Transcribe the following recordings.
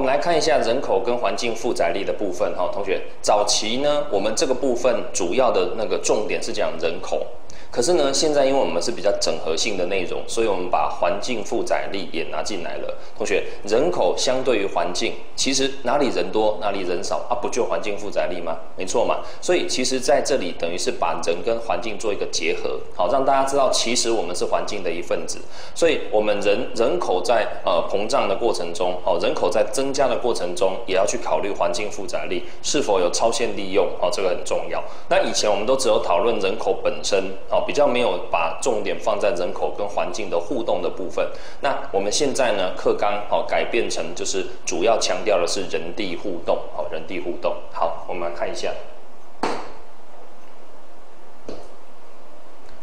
我们来看一下人口跟环境负载力的部分哈，同学，早期呢，我们这个部分主要的那个重点是讲人口。可是呢，现在因为我们是比较整合性的内容，所以我们把环境负载力也拿进来了。同学，人口相对于环境，其实哪里人多哪里人少啊？不就环境负载力吗？没错嘛。所以其实在这里等于是把人跟环境做一个结合，好让大家知道，其实我们是环境的一份子。所以我们人人口在呃膨胀的过程中，好人口在增加的过程中，也要去考虑环境负载力是否有超限利用，好这个很重要。那以前我们都只有讨论人口本身，哦比较没有把重点放在人口跟环境的互动的部分。那我们现在呢，课纲好改变成就是主要强调的是人地互动，好人地互动。好，我们来看一下。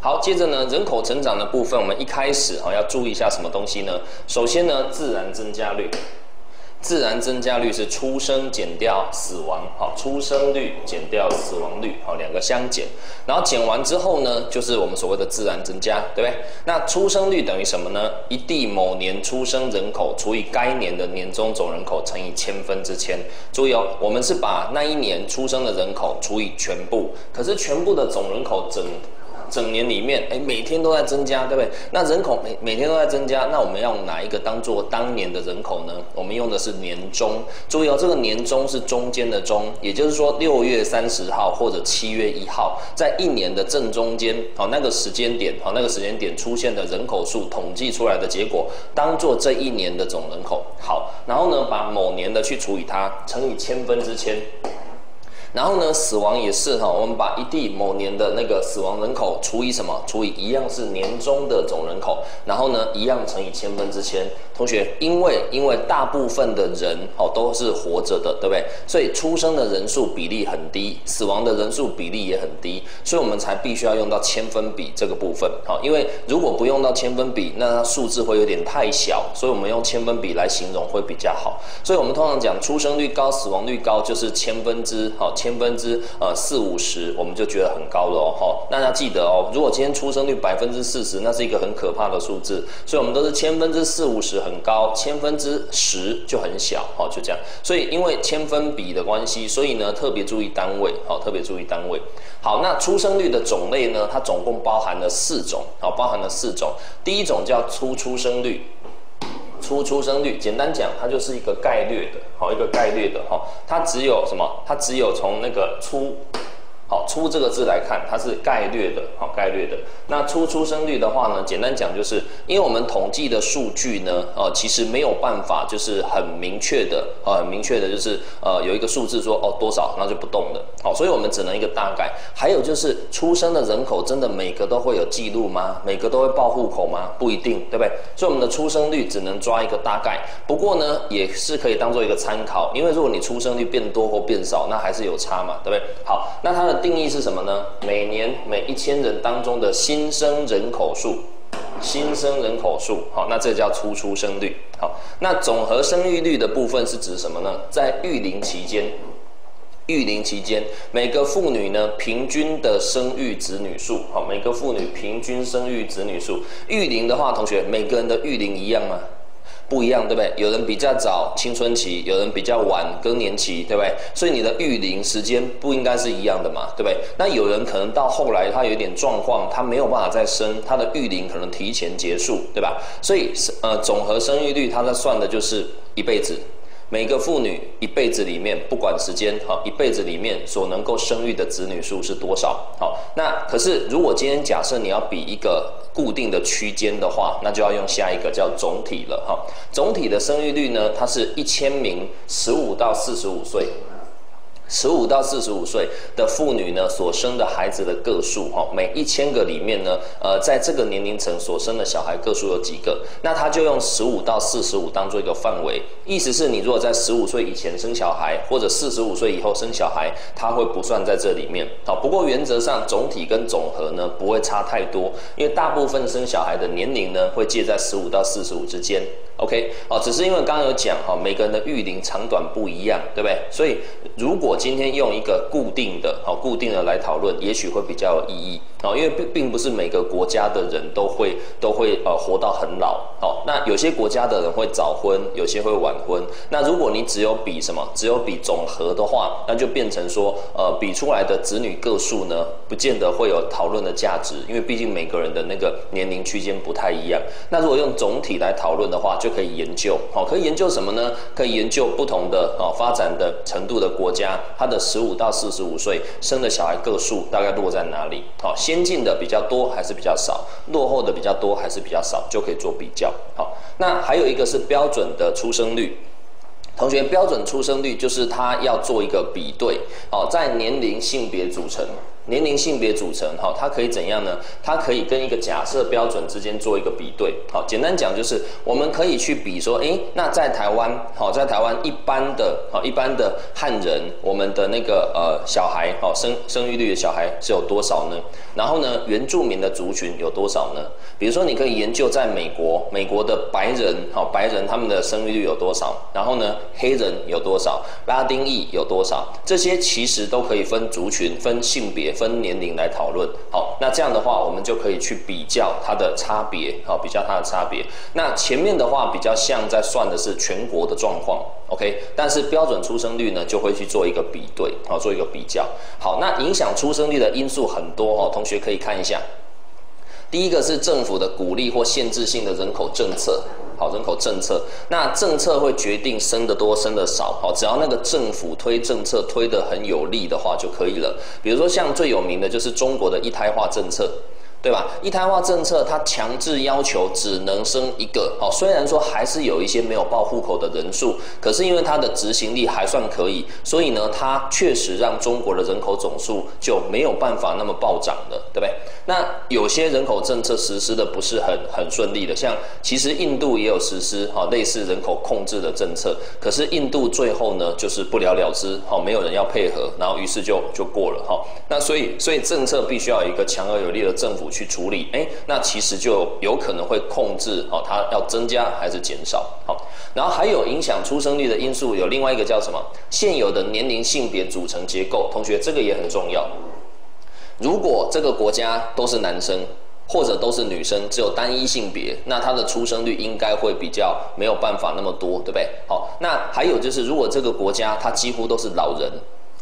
好，接着呢，人口成长的部分，我们一开始哦要注意一下什么东西呢？首先呢，自然增加率。自然增加率是出生减掉死亡，好，出生率减掉死亡率，好，两个相减，然后减完之后呢，就是我们所谓的自然增加，对不对？那出生率等于什么呢？一地某年出生人口除以该年的年终总人口乘以千分之千。注意哦，我们是把那一年出生的人口除以全部，可是全部的总人口整。整年里面，哎，每天都在增加，对不对？那人口每每天都在增加，那我们要哪一个当做当年的人口呢？我们用的是年中，注意哦，这个年中是中间的中，也就是说六月三十号或者七月一号，在一年的正中间，好，那个时间点，好，那个时间点出现的人口数统计出来的结果，当做这一年的总人口。好，然后呢，把某年的去除以它，乘以千分之千。然后呢，死亡也是哈，我们把一地某年的那个死亡人口除以什么？除以一样是年中的总人口，然后呢，一样乘以千分之千。同学，因为因为大部分的人哦都是活着的，对不对？所以出生的人数比例很低，死亡的人数比例也很低，所以我们才必须要用到千分比这个部分。好，因为如果不用到千分比，那它数字会有点太小，所以我们用千分比来形容会比较好。所以我们通常讲出生率高、死亡率高，就是千分之好千千分之呃四五十，我们就觉得很高了哦。好，大家记得哦，如果今天出生率百分之四十，那是一个很可怕的数字，所以我们都是千分之四五十。很高，千分之十就很小，好，就这样。所以因为千分比的关系，所以呢特别注意单位，好，特别注意单位。好，那出生率的种类呢，它总共包含了四种，好，包含了四种。第一种叫初出生率，出出生率，简单讲，它就是一个概率的，好，一个概率的，哈，它只有什么？它只有从那个出。好，出这个字来看，它是概率的，好，概率的。那出出生率的话呢，简单讲就是，因为我们统计的数据呢，呃，其实没有办法就是很明确的，呃，明确的就是呃有一个数字说哦多少，那就不动了。好，所以我们只能一个大概。还有就是出生的人口真的每个都会有记录吗？每个都会报户口吗？不一定，对不对？所以我们的出生率只能抓一个大概。不过呢，也是可以当做一个参考，因为如果你出生率变多或变少，那还是有差嘛，对不对？好，那它的。定义是什么呢？每年每一千人当中的新生人口数，新生人口数，好，那这叫初出生率。好，那总和生育率的部分是指什么呢？在育龄期间，育龄期间每个妇女呢平均的生育子女数，好，每个妇女平均生育子女数。育龄的话，同学每个人的育龄一样吗？不一样，对不对？有人比较早青春期，有人比较晚更年期，对不对？所以你的育龄时间不应该是一样的嘛，对不对？那有人可能到后来他有点状况，他没有办法再生，他的育龄可能提前结束，对吧？所以呃，总和生育率，他在算的就是一辈子。每个妇女一辈子里面，不管时间，哈，一辈子里面所能够生育的子女数是多少？好，那可是如果今天假设你要比一个固定的区间的话，那就要用下一个叫总体了，哈。总体的生育率呢，它是一千名十五到四十五岁。十五到四十五岁的妇女呢，所生的孩子的个数，哈，每一千个里面呢，呃，在这个年龄层所生的小孩个数有几个？那他就用十五到四十五当做一个范围，意思是你如果在十五岁以前生小孩，或者四十五岁以后生小孩，他会不算在这里面。好，不过原则上总体跟总和呢不会差太多，因为大部分生小孩的年龄呢会介在十五到四十五之间。OK，哦，只是因为刚刚有讲哈，每个人的育龄长短不一样，对不对？所以如果今天用一个固定的，好固定的来讨论，也许会比较有意义。哦，因为并并不是每个国家的人都会都会呃活到很老。好，那有些国家的人会早婚，有些会晚婚。那如果你只有比什么，只有比总和的话，那就变成说，呃，比出来的子女个数呢，不见得会有讨论的价值，因为毕竟每个人的那个年龄区间不太一样。那如果用总体来讨论的话，就可以研究，好，可以研究什么呢？可以研究不同的哦发展的程度的国家，他的十五到四十五岁生的小孩个数大概落在哪里？好。先进的比较多还是比较少？落后的比较多还是比较少？就可以做比较。好，那还有一个是标准的出生率。同学，标准出生率就是他要做一个比对。哦，在年龄、性别组成。年龄、性别组成，哈，它可以怎样呢？它可以跟一个假设标准之间做一个比对，好，简单讲就是，我们可以去比说，哎，那在台湾，好，在台湾一般的，好，一般的汉人，我们的那个呃小孩，好，生生育率的小孩是有多少呢？然后呢，原住民的族群有多少呢？比如说，你可以研究在美国，美国的白人，好，白人他们的生育率有多少？然后呢，黑人有多少？拉丁裔有多少？这些其实都可以分族群、分性别。分年龄来讨论，好，那这样的话，我们就可以去比较它的差别，好，比较它的差别。那前面的话比较像在算的是全国的状况，OK，但是标准出生率呢，就会去做一个比对，好，做一个比较。好，那影响出生率的因素很多哦，同学可以看一下。第一个是政府的鼓励或限制性的人口政策。好，人口政策，那政策会决定生的多，生的少。好，只要那个政府推政策推得很有力的话就可以了。比如说，像最有名的就是中国的一胎化政策。对吧？一胎化政策它强制要求只能生一个，哦，虽然说还是有一些没有报户口的人数，可是因为它的执行力还算可以，所以呢，它确实让中国的人口总数就没有办法那么暴涨了，对不对？那有些人口政策实施的不是很很顺利的，像其实印度也有实施哈类似人口控制的政策，可是印度最后呢就是不了了之，好，没有人要配合，然后于是就就过了哈。那所以所以政策必须要有一个强而有力的政府。去处理，哎，那其实就有可能会控制哦，它要增加还是减少？好，然后还有影响出生率的因素，有另外一个叫什么？现有的年龄性别组成结构，同学这个也很重要。如果这个国家都是男生，或者都是女生，只有单一性别，那它的出生率应该会比较没有办法那么多，对不对？好，那还有就是，如果这个国家它几乎都是老人。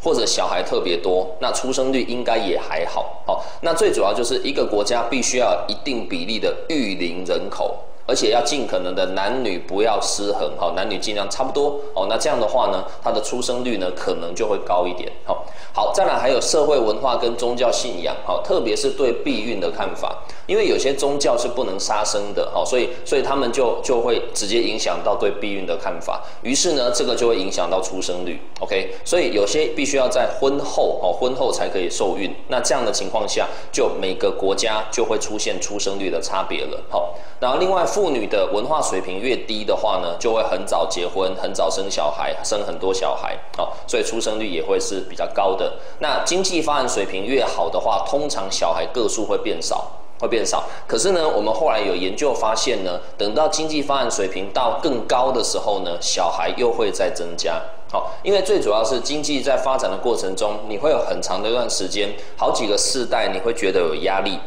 或者小孩特别多，那出生率应该也还好。好，那最主要就是一个国家必须要一定比例的育龄人口。而且要尽可能的男女不要失衡，好，男女尽量差不多，哦，那这样的话呢，它的出生率呢可能就会高一点，好，好，再来还有社会文化跟宗教信仰，好，特别是对避孕的看法，因为有些宗教是不能杀生的，好，所以所以他们就就会直接影响到对避孕的看法，于是呢，这个就会影响到出生率，OK，所以有些必须要在婚后，哦，婚后才可以受孕，那这样的情况下，就每个国家就会出现出生率的差别了，好，然后另外。妇女的文化水平越低的话呢，就会很早结婚，很早生小孩，生很多小孩，好，所以出生率也会是比较高的。那经济发展水平越好的话，通常小孩个数会变少，会变少。可是呢，我们后来有研究发现呢，等到经济发展水平到更高的时候呢，小孩又会再增加。好，因为最主要是经济在发展的过程中，你会有很长的一段时间，好几个世代，你会觉得有压力。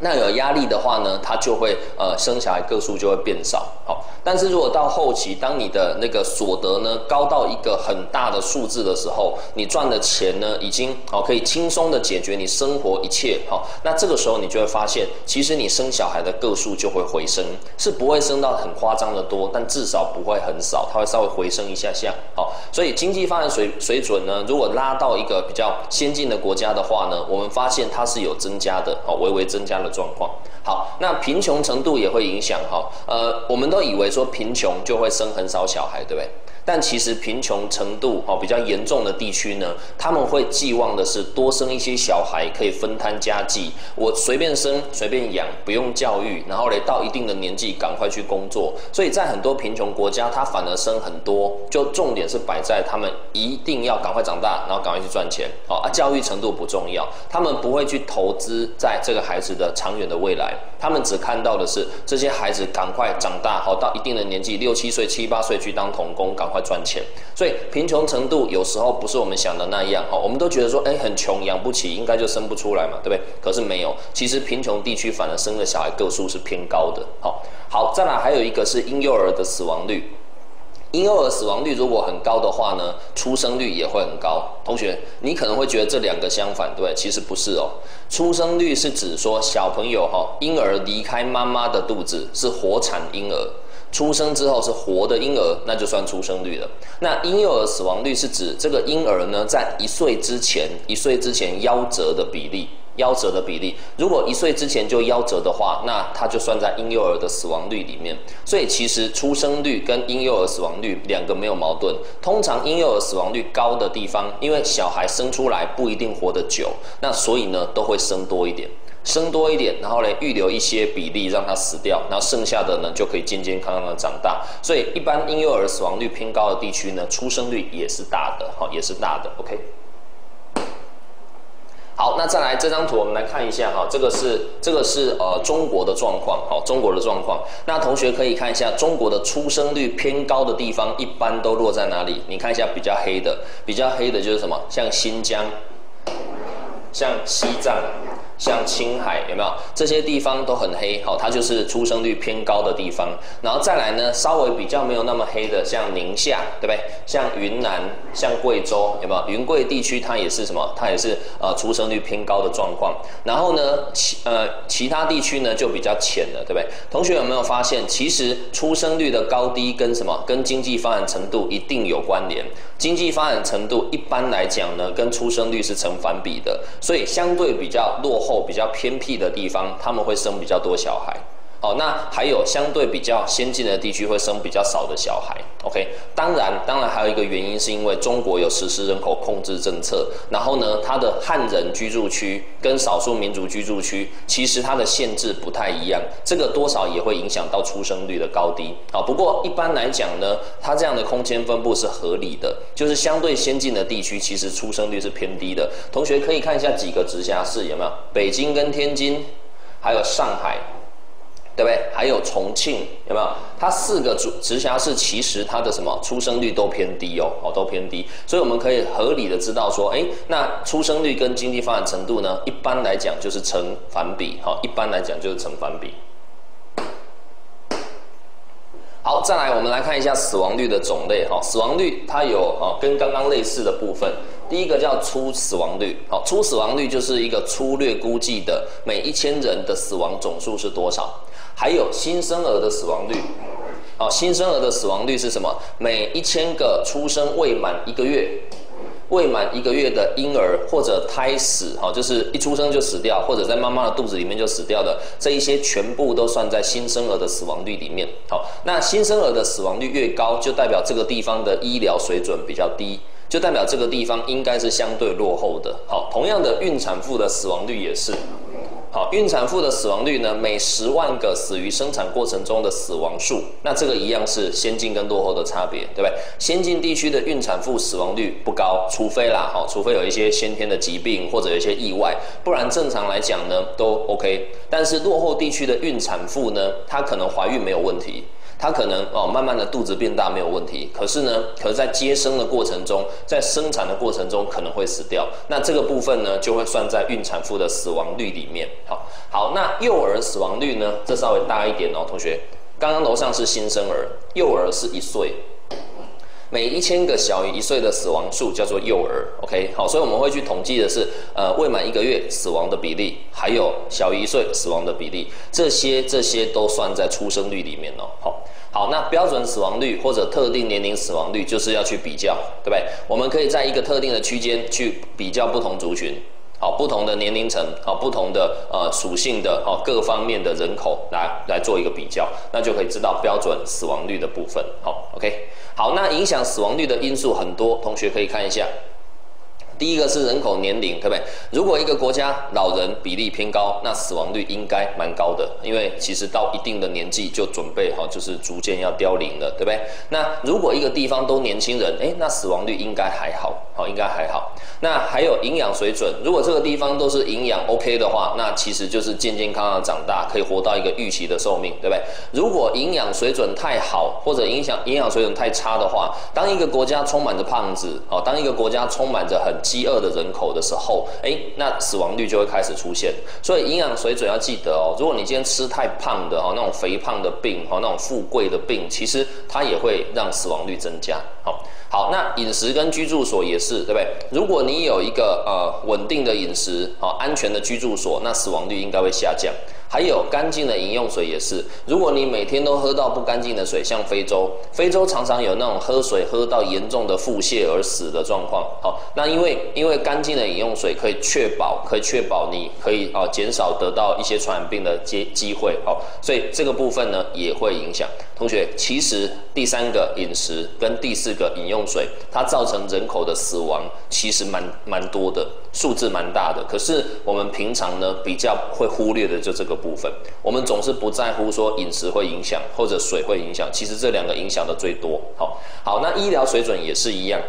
那有压力的话呢，他就会呃生小孩个数就会变少，好。但是如果到后期，当你的那个所得呢高到一个很大的数字的时候，你赚的钱呢已经好可以轻松的解决你生活一切，好。那这个时候你就会发现，其实你生小孩的个数就会回升，是不会升到很夸张的多，但至少不会很少，它会稍微回升一下下，好。所以经济发展水水准呢，如果拉到一个比较先进的国家的话呢，我们发现它是有增加的，好，微微增加了状况好，那贫穷程度也会影响哈。呃，我们都以为说贫穷就会生很少小孩，对不对？但其实贫穷程度哦比较严重的地区呢，他们会寄望的是多生一些小孩，可以分摊家计。我随便生随便养，不用教育，然后嘞到一定的年纪赶快去工作。所以在很多贫穷国家，他反而生很多，就重点是摆在他们一定要赶快长大，然后赶快去赚钱。好啊，教育程度不重要，他们不会去投资在这个孩子的长远的未来，他们只看到的是这些孩子赶快长大，好到一定的年纪，六七岁、七八岁去当童工，赶。快赚钱。所以贫穷程度有时候不是我们想的那样哈，我们都觉得说，哎，很穷养不起，应该就生不出来嘛，对不对？可是没有，其实贫穷地区反而生的小孩个数是偏高的。好，好，再来还有一个是婴幼儿的死亡率。婴幼儿死亡率如果很高的话呢，出生率也会很高。同学，你可能会觉得这两个相反，对？其实不是哦。出生率是指说小朋友哈，婴儿离开妈妈的肚子是活产婴儿，出生之后是活的婴儿，那就算出生率了。那婴幼儿死亡率是指这个婴儿呢，在一岁之前，一岁之前夭折的比例。夭折的比例，如果一岁之前就夭折的话，那它就算在婴幼儿的死亡率里面。所以其实出生率跟婴幼儿死亡率两个没有矛盾。通常婴幼儿死亡率高的地方，因为小孩生出来不一定活得久，那所以呢都会生多一点，生多一点，然后呢预留一些比例让它死掉，然后剩下的呢就可以健健康康的长大。所以一般婴幼儿死亡率偏高的地区呢，出生率也是大的，好也是大的。OK。好，那再来这张图，我们来看一下哈，这个是这个是呃中国的状况，好，中国的状况。那同学可以看一下中国的出生率偏高的地方，一般都落在哪里？你看一下比较黑的，比较黑的就是什么？像新疆，像西藏。像青海有没有这些地方都很黑，好，它就是出生率偏高的地方。然后再来呢，稍微比较没有那么黑的，像宁夏，对不对？像云南、像贵州，有没有？云贵地区它也是什么？它也是呃出生率偏高的状况。然后呢，其呃其他地区呢就比较浅了，对不对？同学有没有发现，其实出生率的高低跟什么？跟经济发展程度一定有关联。经济发展程度一般来讲呢，跟出生率是成反比的，所以相对比较落后、后比较偏僻的地方，他们会生比较多小孩。哦，那还有相对比较先进的地区会生比较少的小孩。OK，当然，当然还有一个原因是因为中国有实施人口控制政策，然后呢，它的汉人居住区跟少数民族居住区其实它的限制不太一样，这个多少也会影响到出生率的高低。好，不过一般来讲呢，它这样的空间分布是合理的，就是相对先进的地区其实出生率是偏低的。同学可以看一下几个直辖市有没有？北京跟天津，还有上海。对不对？还有重庆有没有？它四个主直辖市其实它的什么出生率都偏低哦，哦都偏低，所以我们可以合理的知道说，哎，那出生率跟经济发展程度呢，一般来讲就是成反比，好，一般来讲就是成反比。好，再来我们来看一下死亡率的种类，哈，死亡率它有啊跟刚刚类似的部分。第一个叫粗死亡率，好，粗死亡率就是一个粗略估计的每一千人的死亡总数是多少。还有新生儿的死亡率，好，新生儿的死亡率是什么？每一千个出生未满一个月、未满一个月的婴儿或者胎死，好，就是一出生就死掉，或者在妈妈的肚子里面就死掉的，这一些全部都算在新生儿的死亡率里面。好，那新生儿的死亡率越高，就代表这个地方的医疗水准比较低，就代表这个地方应该是相对落后的。好，同样的孕产妇的死亡率也是。好，孕产妇的死亡率呢？每十万个死于生产过程中的死亡数，那这个一样是先进跟落后的差别，对不对？先进地区的孕产妇死亡率不高，除非啦，好，除非有一些先天的疾病或者有一些意外，不然正常来讲呢都 OK。但是落后地区的孕产妇呢，她可能怀孕没有问题。他可能哦，慢慢的肚子变大没有问题，可是呢，可是在接生的过程中，在生产的过程中可能会死掉。那这个部分呢，就会算在孕产妇的死亡率里面。好，好，那幼儿死亡率呢？这稍微大一点哦，同学。刚刚楼上是新生儿，幼儿是一岁，每一千个小于一岁的死亡数叫做幼儿。OK，好，所以我们会去统计的是，呃，未满一个月死亡的比例，还有小于一岁死亡的比例，这些这些都算在出生率里面哦。好。好，那标准死亡率或者特定年龄死亡率就是要去比较，对不对？我们可以在一个特定的区间去比较不同族群，好，不同的年龄层，好，不同的呃属性的，好，各方面的人口来来做一个比较，那就可以知道标准死亡率的部分。好，OK，好，那影响死亡率的因素很多，同学可以看一下。第一个是人口年龄，对不对？如果一个国家老人比例偏高，那死亡率应该蛮高的，因为其实到一定的年纪就准备哈，就是逐渐要凋零了，对不对？那如果一个地方都年轻人，哎，那死亡率应该还好。好，应该还好。那还有营养水准，如果这个地方都是营养 OK 的话，那其实就是健健康康长大，可以活到一个预期的寿命，对不对？如果营养水准太好，或者影响营养水准太差的话，当一个国家充满着胖子，哦，当一个国家充满着很饥饿的人口的时候，哎，那死亡率就会开始出现。所以营养水准要记得哦，如果你今天吃太胖的哦，那种肥胖的病哈，那种富贵的病，其实它也会让死亡率增加。好，好，那饮食跟居住所也是，对不对？如果你有一个呃稳定的饮食，好安全的居住所，那死亡率应该会下降。还有干净的饮用水也是，如果你每天都喝到不干净的水，像非洲，非洲常常有那种喝水喝到严重的腹泻而死的状况。好，那因为因为干净的饮用水可以确保可以确保你可以啊减少得到一些传染病的机机会。好，所以这个部分呢也会影响。同学，其实第三个饮食跟第四个饮用水，它造成人口的死亡其实蛮蛮多的，数字蛮大的。可是我们平常呢比较会忽略的就这个部分，我们总是不在乎说饮食会影响或者水会影响，其实这两个影响的最多。好，好，那医疗水准也是一样。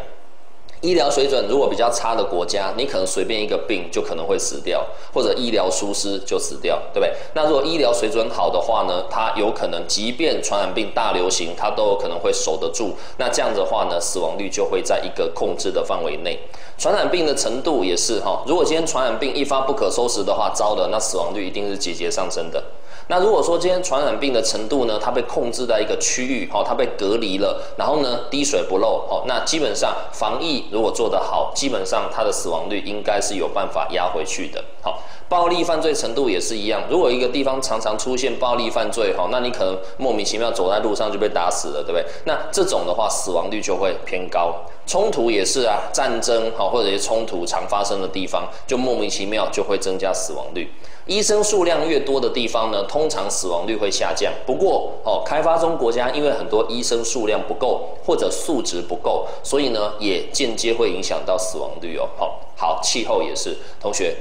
医疗水准如果比较差的国家，你可能随便一个病就可能会死掉，或者医疗疏失就死掉，对不对？那如果医疗水准好的话呢，它有可能即便传染病大流行，它都有可能会守得住。那这样的话呢，死亡率就会在一个控制的范围内。传染病的程度也是哈，如果今天传染病一发不可收拾的话，糟的，那死亡率一定是节节上升的。那如果说今天传染病的程度呢，它被控制在一个区域，哦，它被隔离了，然后呢滴水不漏，哦，那基本上防疫如果做得好，基本上它的死亡率应该是有办法压回去的。好，暴力犯罪程度也是一样，如果一个地方常常出现暴力犯罪，哈，那你可能莫名其妙走在路上就被打死了，对不对？那这种的话，死亡率就会偏高。冲突也是啊，战争，哈，或者是冲突常发生的地方，就莫名其妙就会增加死亡率。医生数量越多的地方呢，通常死亡率会下降。不过，哦，开发中国家因为很多医生数量不够或者数值不够，所以呢，也间接会影响到死亡率哦。好，好，气候也是。同学，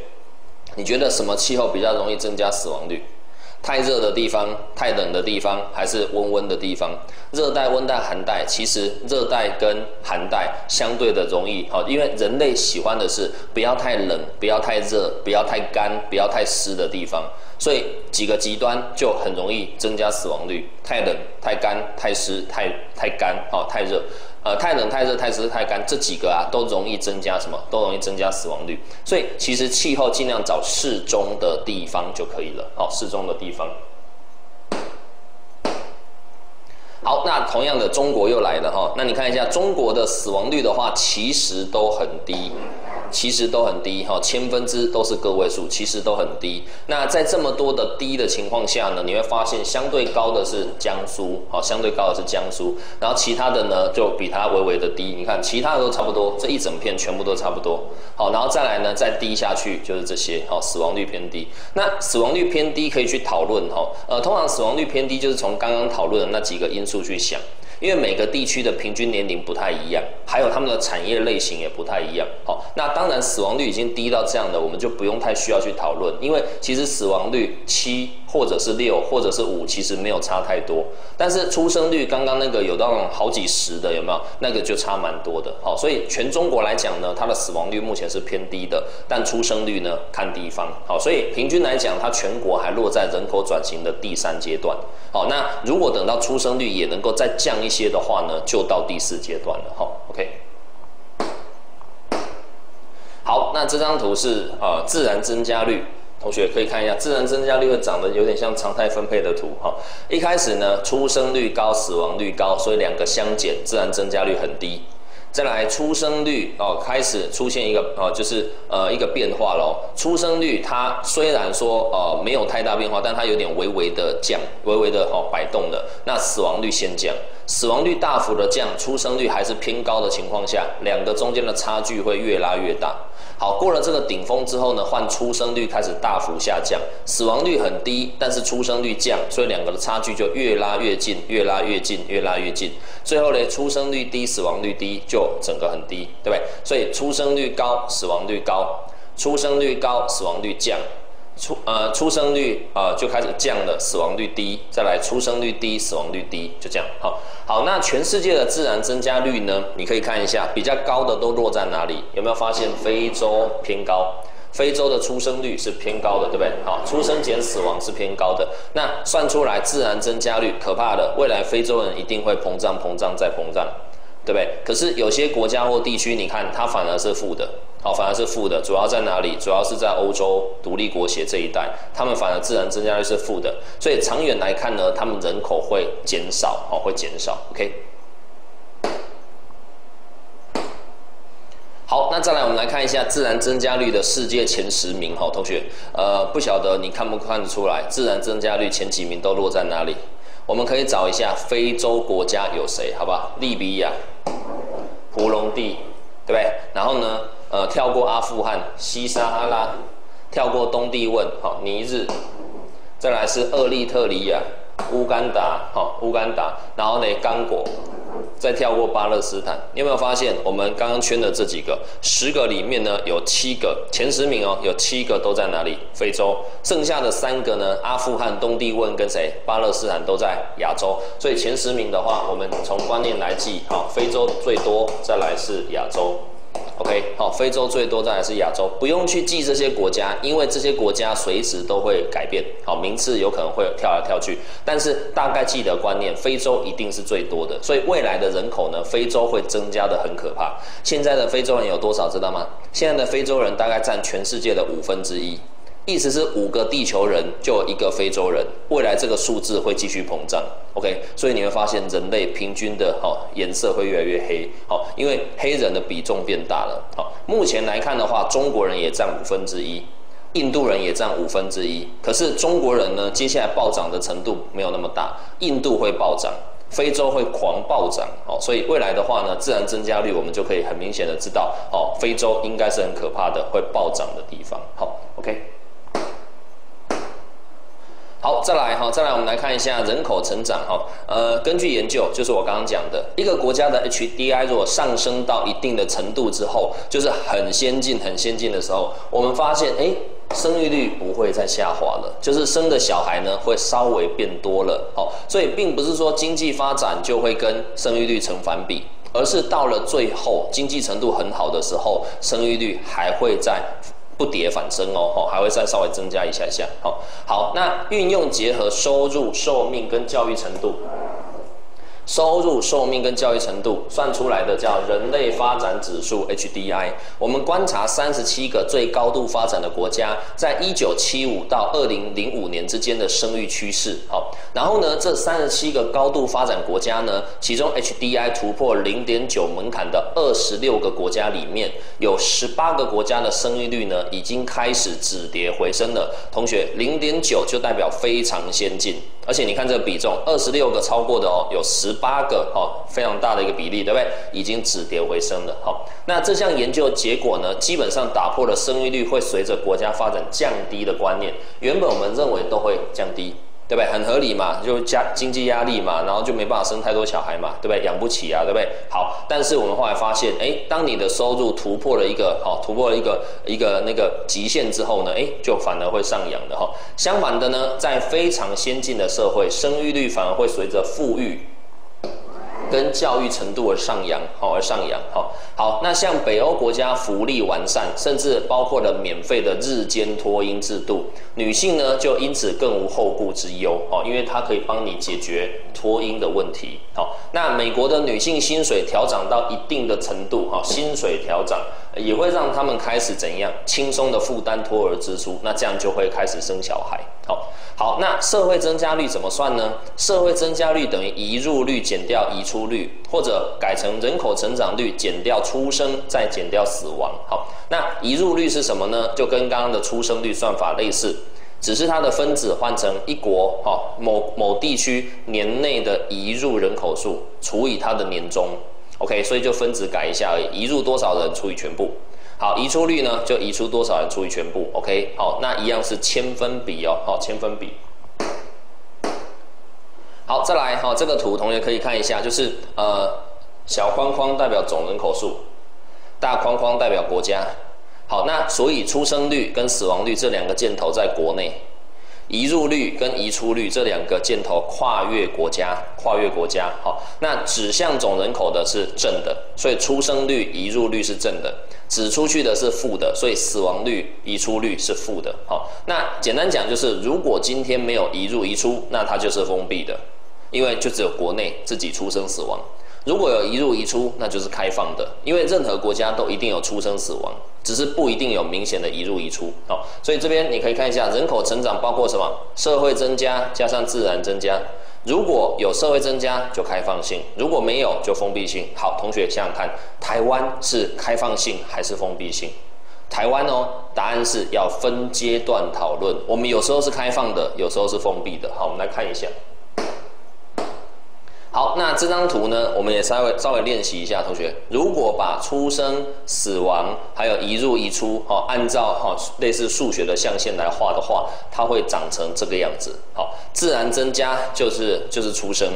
你觉得什么气候比较容易增加死亡率？太热的地方、太冷的地方，还是温温的地方？热带、温带、寒带，其实热带跟寒带相对的容易，好，因为人类喜欢的是不要太冷、不要太热、不要太干、不要太湿的地方，所以几个极端就很容易增加死亡率：太冷、太干、太湿、太太干、哦，太热。呃，太冷、太热、太湿、太干，这几个啊，都容易增加什么？都容易增加死亡率。所以其实气候尽量找适中的地方就可以了。好，适中的地方。好，那同样的，中国又来了哈。那你看一下中国的死亡率的话，其实都很低。其实都很低哈，千分之都是个位数，其实都很低。那在这么多的低的情况下呢，你会发现相对高的是江苏，好，相对高的是江苏，然后其他的呢就比它微微的低。你看其他的都差不多，这一整片全部都差不多。好，然后再来呢，再低下去就是这些，好，死亡率偏低。那死亡率偏低可以去讨论哈，呃，通常死亡率偏低就是从刚刚讨论的那几个因素去想。因为每个地区的平均年龄不太一样，还有他们的产业类型也不太一样。好，那当然死亡率已经低到这样的，我们就不用太需要去讨论。因为其实死亡率七或者是六或者是五，其实没有差太多。但是出生率刚刚那个有到好几十的，有没有？那个就差蛮多的。好，所以全中国来讲呢，它的死亡率目前是偏低的，但出生率呢看地方。好，所以平均来讲，它全国还落在人口转型的第三阶段。好，那如果等到出生率也能够再降一些的话呢，就到第四阶段了。哈，OK。好，那这张图是呃自然增加率，同学可以看一下，自然增加率会长得有点像常态分配的图。哈，一开始呢出生率高，死亡率高，所以两个相减，自然增加率很低。再来出生率哦，开始出现一个哦，就是呃一个变化喽。出生率它虽然说呃没有太大变化，但它有点微微的降，微微的哦摆动的。那死亡率先降，死亡率大幅的降，出生率还是偏高的情况下，两个中间的差距会越拉越大。好，过了这个顶峰之后呢，换出生率开始大幅下降，死亡率很低，但是出生率降，所以两个的差距就越拉越近，越拉越近，越拉越近。最后呢，出生率低，死亡率低，就整个很低，对不对？所以出生率高，死亡率高；出生率高，死亡率降；出呃出生率呃就开始降了，死亡率低，再来出生率低，死亡率低，就这样。好，好，那全世界的自然增加率呢？你可以看一下，比较高的都落在哪里？有没有发现非洲偏高？非洲的出生率是偏高的，对不对？好，出生减死亡是偏高的。那算出来自然增加率，可怕的，未来非洲人一定会膨胀、膨胀再膨胀，对不对？可是有些国家或地区，你看它反而是负的，好，反而是负的。主要在哪里？主要是在欧洲独立国协这一带，他们反而自然增加率是负的。所以长远来看呢，他们人口会减少，哦，会减少。OK。好，那再来我们来看一下自然增加率的世界前十名，好，同学，呃，不晓得你看不看得出来，自然增加率前几名都落在哪里？我们可以找一下非洲国家有谁，好不好？利比亚、胡隆地，对不对？然后呢，呃，跳过阿富汗、西沙阿拉，跳过东帝汶，好，尼日，再来是厄立特里亚、乌干达，好，乌干达，然后呢，刚果。再跳过巴勒斯坦，你有没有发现我们刚刚圈的这几个十个里面呢，有七个前十名哦，有七个都在哪里？非洲，剩下的三个呢？阿富汗、东帝汶跟谁？巴勒斯坦都在亚洲。所以前十名的话，我们从观念来记，好，非洲最多，再来是亚洲。OK，好，非洲最多，当然是亚洲，不用去记这些国家，因为这些国家随时都会改变，好，名次有可能会跳来跳去，但是大概记得观念，非洲一定是最多的，所以未来的人口呢，非洲会增加的很可怕。现在的非洲人有多少，知道吗？现在的非洲人大概占全世界的五分之一。意思是五个地球人就一个非洲人，未来这个数字会继续膨胀，OK？所以你会发现人类平均的哈颜色会越来越黑，好，因为黑人的比重变大了，好，目前来看的话，中国人也占五分之一，印度人也占五分之一，可是中国人呢，接下来暴涨的程度没有那么大，印度会暴涨，非洲会狂暴涨，哦，所以未来的话呢，自然增加率我们就可以很明显的知道，哦，非洲应该是很可怕的会暴涨的地方，好，OK。好，再来哈，再来我们来看一下人口成长哈。呃，根据研究，就是我刚刚讲的，一个国家的 HDI 如果上升到一定的程度之后，就是很先进、很先进的时候，我们发现，哎，生育率不会再下滑了，就是生的小孩呢会稍微变多了。好，所以并不是说经济发展就会跟生育率成反比，而是到了最后经济程度很好的时候，生育率还会在。不跌反升哦，吼，还会再稍微增加一下下，好，好，那运用结合收入、寿命跟教育程度。收入、寿命跟教育程度算出来的叫人类发展指数 HDI。我们观察三十七个最高度发展的国家，在一九七五到二零零五年之间的生育趋势。好，然后呢，这三十七个高度发展国家呢，其中 HDI 突破零点九门槛的二十六个国家里面，有十八个国家的生育率呢，已经开始止跌回升了。同学，零点九就代表非常先进。而且你看这个比重，二十六个超过的哦，有十八个哦，非常大的一个比例，对不对？已经止跌回升了。好，那这项研究结果呢，基本上打破了生育率会随着国家发展降低的观念。原本我们认为都会降低。对不对？很合理嘛，就加经济压力嘛，然后就没办法生太多小孩嘛，对不对？养不起啊，对不对？好，但是我们后来发现，哎，当你的收入突破了一个好，突破了一个一个那个极限之后呢，哎，就反而会上扬的哈。相反的呢，在非常先进的社会，生育率反而会随着富裕。跟教育程度而上扬，好而上扬，好，好，那像北欧国家福利完善，甚至包括了免费的日间托婴制度，女性呢就因此更无后顾之忧，哦，因为它可以帮你解决托婴的问题，好，那美国的女性薪水调涨到一定的程度，哈，薪水调涨也会让他们开始怎样轻松的负担托儿支出，那这样就会开始生小孩，好。好，那社会增加率怎么算呢？社会增加率等于移入率减掉移出出率，或者改成人口成长率减掉出生再减掉死亡。好，那移入率是什么呢？就跟刚刚的出生率算法类似，只是它的分子换成一国哈某某地区年内的移入人口数除以它的年终。OK，所以就分子改一下而已，移入多少人除以全部。好，移出率呢，就移出多少人除以全部，OK，好，那一样是千分比哦，好，千分比。好，再来，好，这个图同学可以看一下，就是呃，小框框代表总人口数，大框框代表国家。好，那所以出生率跟死亡率这两个箭头在国内。移入率跟移出率这两个箭头跨越国家，跨越国家，好，那指向总人口的是正的，所以出生率、移入率是正的；指出去的是负的，所以死亡率、移出率是负的。好，那简单讲就是，如果今天没有移入移出，那它就是封闭的，因为就只有国内自己出生死亡。如果有移入移出，那就是开放的，因为任何国家都一定有出生死亡，只是不一定有明显的移入移出。好，所以这边你可以看一下人口成长包括什么？社会增加加上自然增加。如果有社会增加就开放性，如果没有就封闭性。好，同学想想看，台湾是开放性还是封闭性？台湾哦，答案是要分阶段讨论。我们有时候是开放的，有时候是封闭的。好，我们来看一下。好，那这张图呢，我们也稍微稍微练习一下，同学。如果把出生、死亡还有移入、移出，哦，按照哈类似数学的象限来画的话，它会长成这个样子。好，自然增加就是就是出生，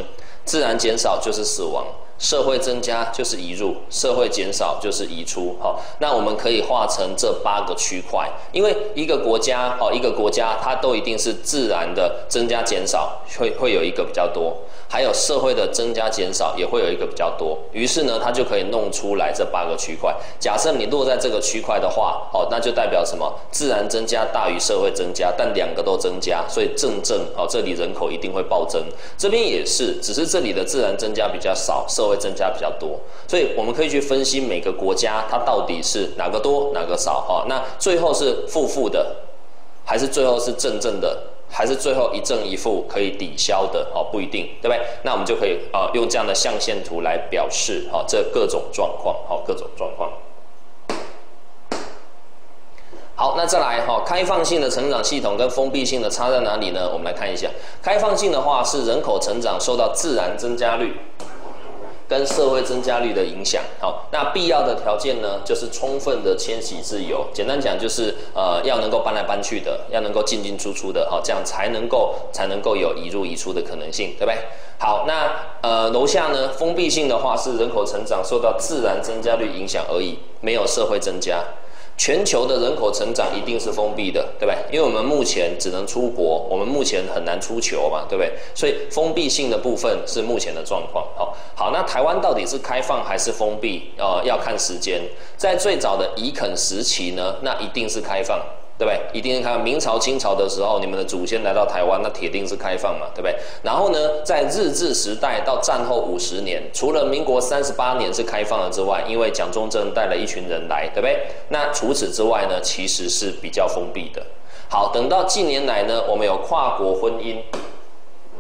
自然减少就是死亡。社会增加就是移入，社会减少就是移出。好，那我们可以画成这八个区块，因为一个国家，哦，一个国家它都一定是自然的增加减少会会有一个比较多，还有社会的增加减少也会有一个比较多。于是呢，它就可以弄出来这八个区块。假设你落在这个区块的话，哦，那就代表什么？自然增加大于社会增加，但两个都增加，所以正正，哦，这里人口一定会暴增。这边也是，只是这里的自然增加比较少，社会。增加比较多，所以我们可以去分析每个国家它到底是哪个多哪个少哈。那最后是负负的，还是最后是正正的，还是最后一正一负可以抵消的哦？不一定，对不对？那我们就可以啊用这样的象限图来表示哈这各种状况，好各种状况。好，那再来哈，开放性的成长系统跟封闭性的差在哪里呢？我们来看一下，开放性的话是人口成长受到自然增加率。跟社会增加率的影响，好，那必要的条件呢，就是充分的迁徙自由。简单讲，就是呃，要能够搬来搬去的，要能够进进出出的，好，这样才能够才能够有移入移出的可能性，对不对？好，那呃，楼下呢，封闭性的话是人口成长受到自然增加率影响而已，没有社会增加。全球的人口成长一定是封闭的，对吧？因为我们目前只能出国，我们目前很难出球嘛，对不对？所以封闭性的部分是目前的状况。好，好，那台湾到底是开放还是封闭？呃，要看时间。在最早的乙垦时期呢，那一定是开放。对不对？一定看明朝、清朝的时候，你们的祖先来到台湾，那铁定是开放嘛，对不对？然后呢，在日治时代到战后五十年，除了民国三十八年是开放了之外，因为蒋中正带了一群人来，对不对？那除此之外呢，其实是比较封闭的。好，等到近年来呢，我们有跨国婚姻。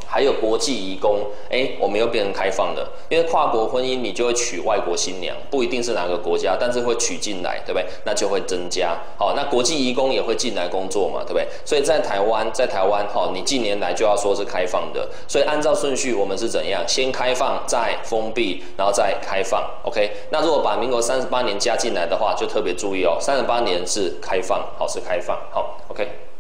还有国际移工，哎，我们又变成开放的，因为跨国婚姻你就会娶外国新娘，不一定是哪个国家，但是会娶进来，对不对？那就会增加。好，那国际移工也会进来工作嘛，对不对？所以在台湾，在台湾，好，你近年来就要说是开放的。所以按照顺序，我们是怎样？先开放，再封闭，然后再开放。OK，那如果把民国三十八年加进来的话，就特别注意哦，三十八年是开放，好，是开放，好，OK。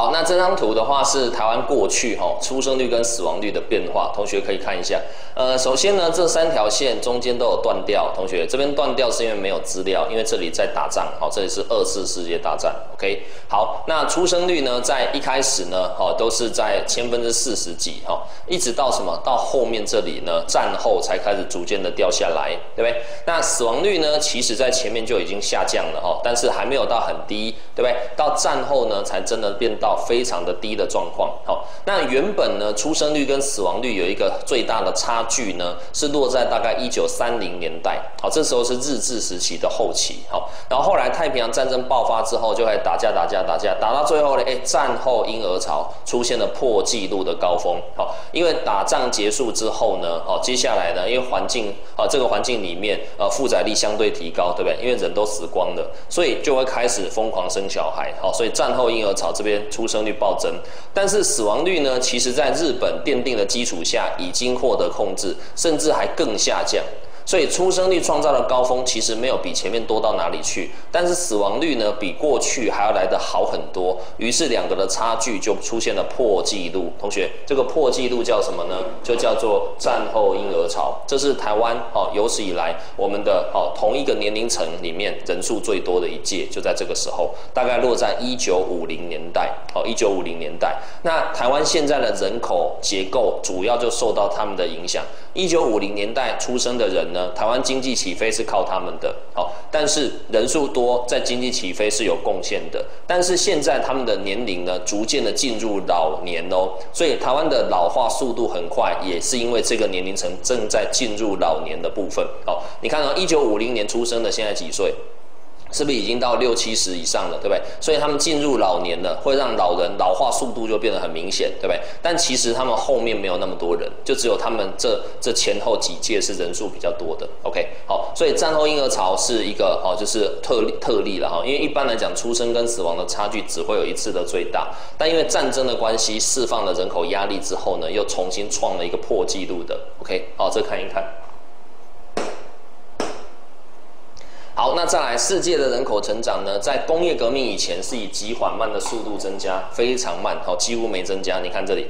好，那这张图的话是台湾过去哈出生率跟死亡率的变化，同学可以看一下。呃，首先呢，这三条线中间都有断掉，同学这边断掉是因为没有资料，因为这里在打仗，好，这里是二次世界大战，OK。好，那出生率呢，在一开始呢，哈都是在千分之四十几，哈，一直到什么到后面这里呢，战后才开始逐渐的掉下来，对不对？那死亡率呢，其实在前面就已经下降了哈，但是还没有到很低，对不对？到战后呢，才真的变。到非常的低的状况，好，那原本呢，出生率跟死亡率有一个最大的差距呢，是落在大概一九三零年代，好，这时候是日治时期的后期，好，然后后来太平洋战争爆发之后，就开始打架打架打架，打到最后呢，哎，战后婴儿潮出现了破纪录的高峰，好，因为打仗结束之后呢，好，接下来呢，因为环境，啊，这个环境里面，呃，负载力相对提高，对不对？因为人都死光了，所以就会开始疯狂生小孩，好，所以战后婴儿潮这边。出生率暴增，但是死亡率呢？其实在日本奠定的基础下，已经获得控制，甚至还更下降。所以出生率创造的高峰其实没有比前面多到哪里去，但是死亡率呢比过去还要来得好很多，于是两个的差距就出现了破纪录。同学，这个破纪录叫什么呢？就叫做战后婴儿潮。这是台湾哦有史以来我们的哦同一个年龄层里面人数最多的一届，就在这个时候，大概落在一九五零年代哦一九五零年代。那台湾现在的人口结构主要就受到他们的影响。一九五零年代出生的人呢，台湾经济起飞是靠他们的，好，但是人数多，在经济起飞是有贡献的。但是现在他们的年龄呢，逐渐的进入老年哦，所以台湾的老化速度很快，也是因为这个年龄层正在进入老年的部分。好，你看到一九五零年出生的，现在几岁？是不是已经到六七十以上了，对不对？所以他们进入老年了，会让老人老化速度就变得很明显，对不对？但其实他们后面没有那么多人，就只有他们这这前后几届是人数比较多的。OK，好，所以战后婴儿潮是一个哦，就是特例特例了哈。因为一般来讲，出生跟死亡的差距只会有一次的最大，但因为战争的关系，释放了人口压力之后呢，又重新创了一个破纪录的。OK，好，这看一看。好，那再来，世界的人口成长呢，在工业革命以前是以极缓慢的速度增加，非常慢，好，几乎没增加。你看这里。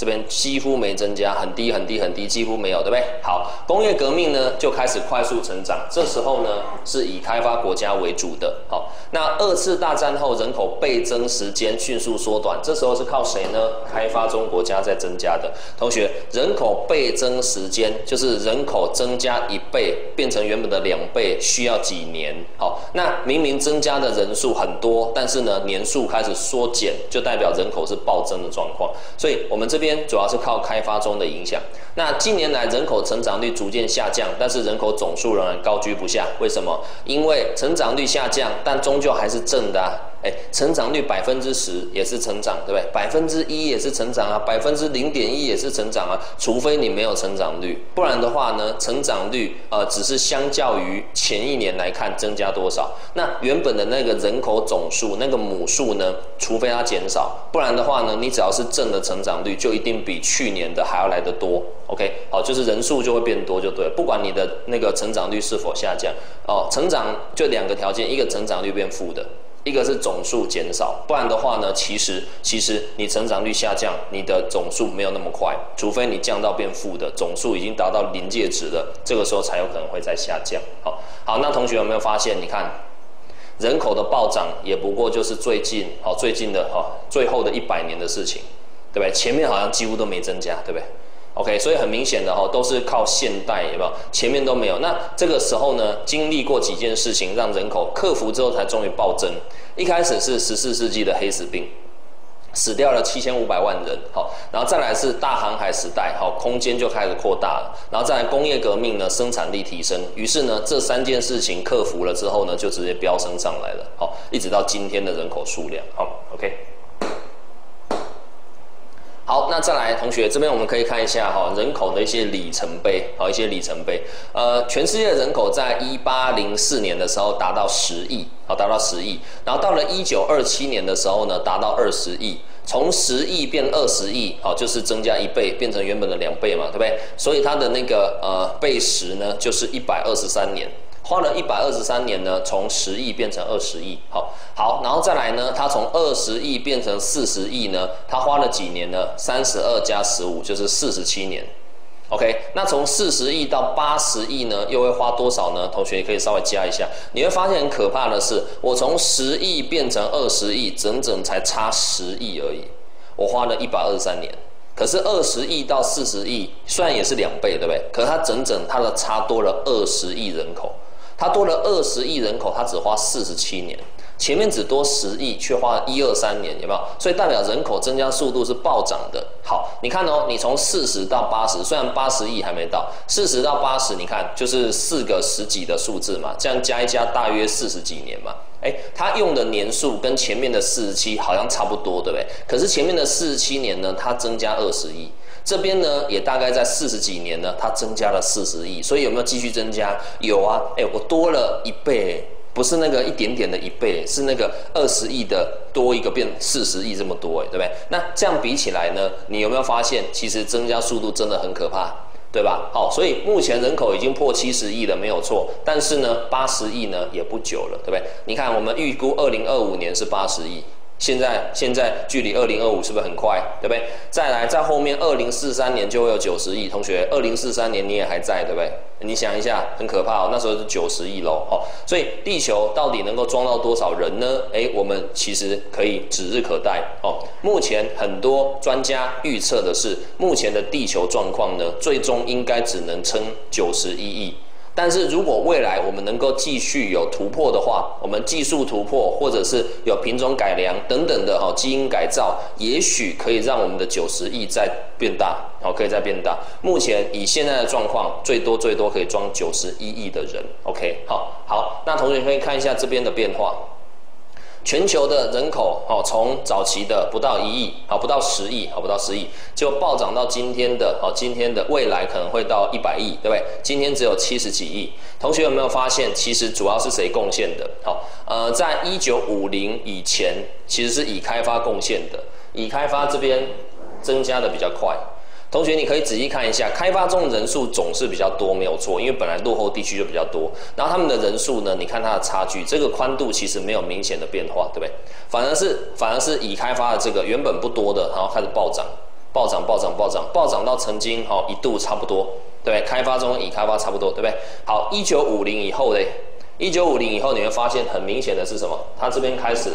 这边几乎没增加，很低很低很低，几乎没有，对不对？好，工业革命呢就开始快速成长，这时候呢是以开发国家为主的。好，那二次大战后人口倍增时间迅速缩短，这时候是靠谁呢？开发中国家在增加的。同学，人口倍增时间就是人口增加一倍变成原本的两倍需要几年？好，那明明增加的人数很多，但是呢年数开始缩减，就代表人口是暴增的状况。所以我们这边。主要是靠开发中的影响。那近年来人口成长率逐渐下降，但是人口总数仍然高居不下。为什么？因为成长率下降，但终究还是正的啊。哎，成长率百分之十也是成长，对不对？百分之一也是成长啊，百分之零点一也是成长啊。除非你没有成长率，不然的话呢，成长率呃只是相较于前一年来看增加多少。那原本的那个人口总数那个母数呢，除非它减少，不然的话呢，你只要是正的成长率，就一一定比去年的还要来得多。OK，好，就是人数就会变多就对了。不管你的那个成长率是否下降，哦，成长就两个条件，一个成长率变负的。一个是总数减少，不然的话呢，其实其实你成长率下降，你的总数没有那么快，除非你降到变负的，总数已经达到临界值了，这个时候才有可能会再下降。好，好，那同学有没有发现？你看，人口的暴涨也不过就是最近，好最近的哈，最后的一百年的事情，对不对？前面好像几乎都没增加，对不对？OK，所以很明显的哈，都是靠现代，有没有？前面都没有。那这个时候呢，经历过几件事情，让人口克服之后，才终于暴增。一开始是十四世纪的黑死病，死掉了七千五百万人，好，然后再来是大航海时代，好，空间就开始扩大了，然后再来工业革命呢，生产力提升，于是呢，这三件事情克服了之后呢，就直接飙升上来了，好，一直到今天的人口数量，好，OK。好，那再来，同学这边我们可以看一下哈，人口的一些里程碑，好，一些里程碑。呃，全世界的人口在一八零四年的时候达到十亿，好，达到十亿。然后到了一九二七年的时候呢，达到二十亿。从十亿变二十亿，好，就是增加一倍，变成原本的两倍嘛，对不对？所以它的那个呃倍时呢，就是一百二十三年。花了一百二十三年呢，从十亿变成二十亿，好。好，然后再来呢，它从二十亿变成四十亿呢，它花了几年呢？三十二加十五就是四十七年，OK，那从四十亿到八十亿呢，又会花多少呢？同学可以稍微加一下，你会发现很可怕的是，我从十亿变成二十亿，整整才差十亿而已，我花了一百二十三年，可是二十亿到四十亿虽然也是两倍，对不对？可是它整整它的差多了二十亿人口。它多了二十亿人口，它只花四十七年，前面只多十亿，却花了一二三年，有没有？所以代表人口增加速度是暴涨的。好，你看哦，你从四十到八十，虽然八十亿还没到，四十到八十，你看就是四个十几的数字嘛，这样加一加，大约四十几年嘛。哎，它用的年数跟前面的四十七好像差不多，对不对？可是前面的四十七年呢，它增加二十亿。这边呢，也大概在四十几年呢，它增加了四十亿，所以有没有继续增加？有啊，哎，我多了一倍，不是那个一点点的一倍，是那个二十亿的多一个变四十亿这么多，哎，对不对？那这样比起来呢，你有没有发现，其实增加速度真的很可怕？对吧？好，所以目前人口已经破七十亿了，没有错。但是呢，八十亿呢也不久了，对不对？你看，我们预估二零二五年是八十亿。现在现在距离二零二五是不是很快，对不对？再来，在后面二零四三年就会有九十亿。同学，二零四三年你也还在，对不对？你想一下，很可怕哦，那时候是九十亿喽，哦，所以地球到底能够装到多少人呢？哎，我们其实可以指日可待哦。目前很多专家预测的是，目前的地球状况呢，最终应该只能撑九十一亿。但是如果未来我们能够继续有突破的话，我们技术突破，或者是有品种改良等等的哦基因改造，也许可以让我们的九十亿再变大，好，可以再变大。目前以现在的状况，最多最多可以装九十一亿的人。OK，好，好，那同学可以看一下这边的变化。全球的人口，哦，从早期的不到一亿，好不到十亿，好不到十亿，就暴涨到今天的，哦，今天的未来可能会到一百亿，对不对？今天只有七十几亿。同学有没有发现，其实主要是谁贡献的？好，呃，在一九五零以前，其实是已开发贡献的，已开发这边增加的比较快。同学，你可以仔细看一下，开发中的人数总是比较多，没有错，因为本来落后地区就比较多。然后他们的人数呢，你看它的差距，这个宽度其实没有明显的变化，对不对？反而是反而是已开发的这个原本不多的，然后开始暴涨，暴涨，暴涨，暴涨，暴涨到曾经哈一度差不多，对不对？开发中已开发差不多，对不对？好，一九五零以后嘞，一九五零以后你会发现很明显的是什么？它这边开始，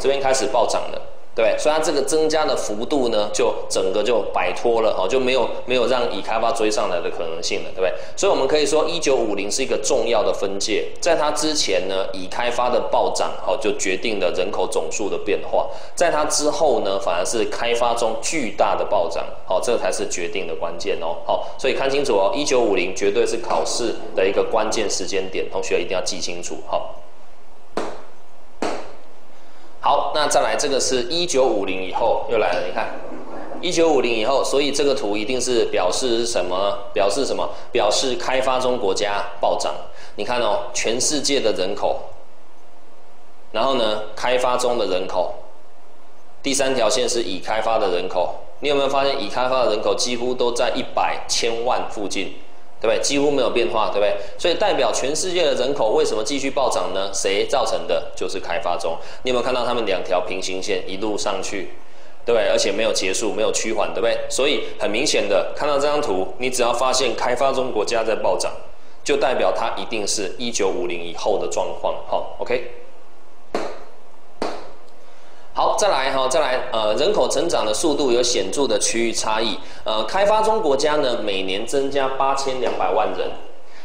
这边开始暴涨了。对，所以它这个增加的幅度呢，就整个就摆脱了哦，就没有没有让已开发追上来的可能性了，对不对？所以我们可以说，一九五零是一个重要的分界，在它之前呢，已开发的暴涨哦，就决定了人口总数的变化；在它之后呢，反而是开发中巨大的暴涨，好，这才是决定的关键哦。好，所以看清楚哦，一九五零绝对是考试的一个关键时间点，同学一定要记清楚，好。好，那再来，这个是一九五零以后又来了，你看，一九五零以后，所以这个图一定是表示什么？表示什么？表示开发中国家暴涨。你看哦，全世界的人口，然后呢，开发中的人口，第三条线是已开发的人口。你有没有发现，已开发的人口几乎都在一百千万附近？对不对？几乎没有变化，对不对？所以代表全世界的人口为什么继续暴涨呢？谁造成的？就是开发中。你有没有看到他们两条平行线一路上去，对不对？而且没有结束，没有趋缓，对不对？所以很明显的，看到这张图，你只要发现开发中国家在暴涨，就代表它一定是一九五零以后的状况。好，OK。好，再来哈，再来，呃，人口成长的速度有显著的区域差异。呃，开发中国家呢，每年增加八千两百万人，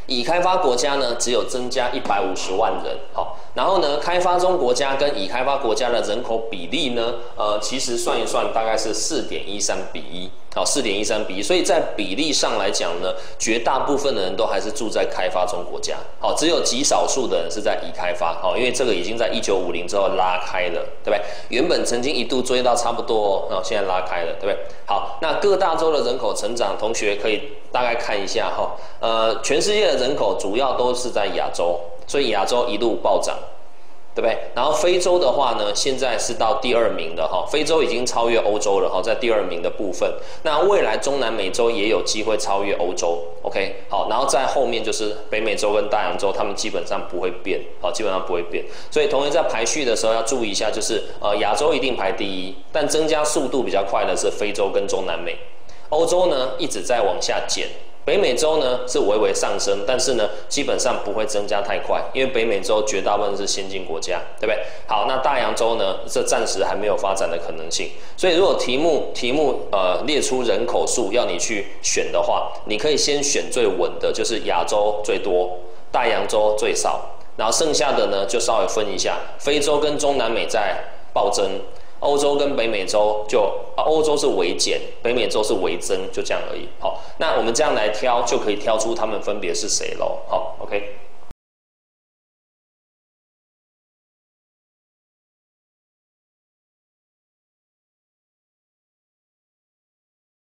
已开发国家呢，只有增加一百五十万人。好，然后呢，开发中国家跟已开发国家的人口比例呢，呃，其实算一算，大概是四点一三比一。好，四点一三比一，所以在比例上来讲呢，绝大部分的人都还是住在开发中国家。好，只有极少数的人是在已开发。好，因为这个已经在一九五零之后拉开了，对不对？原本曾经一度追到差不多，哦，现在拉开了，对不对？好，那各大洲的人口成长，同学可以大概看一下哈。呃，全世界的人口主要都是在亚洲，所以亚洲一路暴涨。对不对？然后非洲的话呢，现在是到第二名的哈，非洲已经超越欧洲了哈，在第二名的部分。那未来中南美洲也有机会超越欧洲，OK？好，然后在后面就是北美洲跟大洋洲，他们基本上不会变，好，基本上不会变。所以同学在排序的时候要注意一下，就是呃亚洲一定排第一，但增加速度比较快的是非洲跟中南美，欧洲呢一直在往下减。北美洲呢是微微上升，但是呢基本上不会增加太快，因为北美洲绝大部分是先进国家，对不对？好，那大洋洲呢，这暂时还没有发展的可能性。所以如果题目题目呃列出人口数要你去选的话，你可以先选最稳的，就是亚洲最多，大洋洲最少，然后剩下的呢就稍微分一下，非洲跟中南美在暴增。欧洲跟北美洲就，欧洲是微减，北美洲是微增，就这样而已。好，那我们这样来挑，就可以挑出他们分别是谁喽。好，OK。